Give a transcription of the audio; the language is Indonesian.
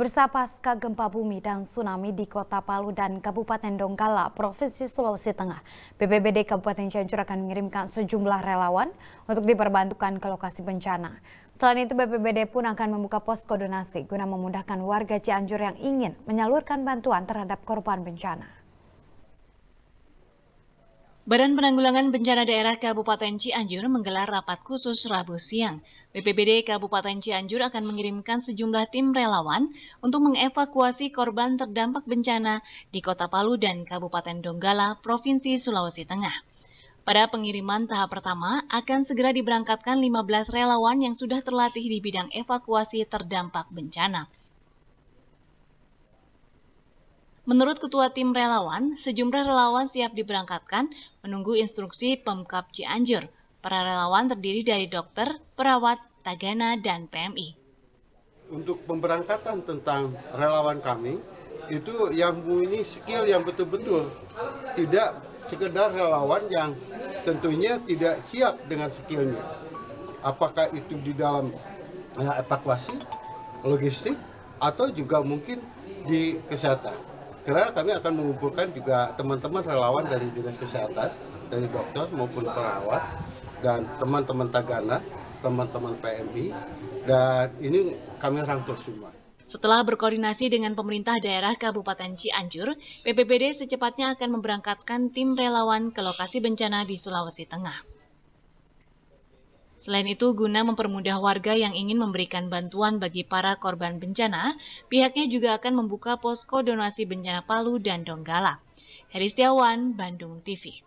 Bersama pasca gempa bumi dan tsunami di Kota Palu dan Kabupaten Donggala, Provinsi Sulawesi Tengah, BPBD Kabupaten Cianjur akan mengirimkan sejumlah relawan untuk diperbantukan ke lokasi bencana. Selain itu, BPBD pun akan membuka posko donasi guna memudahkan warga Cianjur yang ingin menyalurkan bantuan terhadap korban bencana. Badan Penanggulangan Bencana Daerah Kabupaten Cianjur menggelar rapat khusus Rabu siang. BPBD Kabupaten Cianjur akan mengirimkan sejumlah tim relawan untuk mengevakuasi korban terdampak bencana di Kota Palu dan Kabupaten Donggala, Provinsi Sulawesi Tengah. Pada pengiriman tahap pertama, akan segera diberangkatkan 15 relawan yang sudah terlatih di bidang evakuasi terdampak bencana. Menurut Ketua Tim Relawan, sejumlah relawan siap diberangkatkan menunggu instruksi Pemkap Cianjur. Para relawan terdiri dari dokter, perawat, tagana, dan PMI. Untuk pemberangkatan tentang relawan kami, itu yang ini skill yang betul-betul tidak sekedar relawan yang tentunya tidak siap dengan skillnya. Apakah itu di dalam ya, evakuasi, logistik, atau juga mungkin di kesehatan. Karena kami akan mengumpulkan juga teman-teman relawan dari dinas kesehatan, dari dokter maupun perawat, dan teman-teman Tagana, teman-teman PMI, dan ini kami rangkul semua. Setelah berkoordinasi dengan pemerintah daerah Kabupaten Cianjur, PPBD secepatnya akan memberangkatkan tim relawan ke lokasi bencana di Sulawesi Tengah. Selain itu, guna mempermudah warga yang ingin memberikan bantuan bagi para korban bencana, pihaknya juga akan membuka posko donasi bencana Palu dan Donggala. Heri Setiawan, Bandung TV.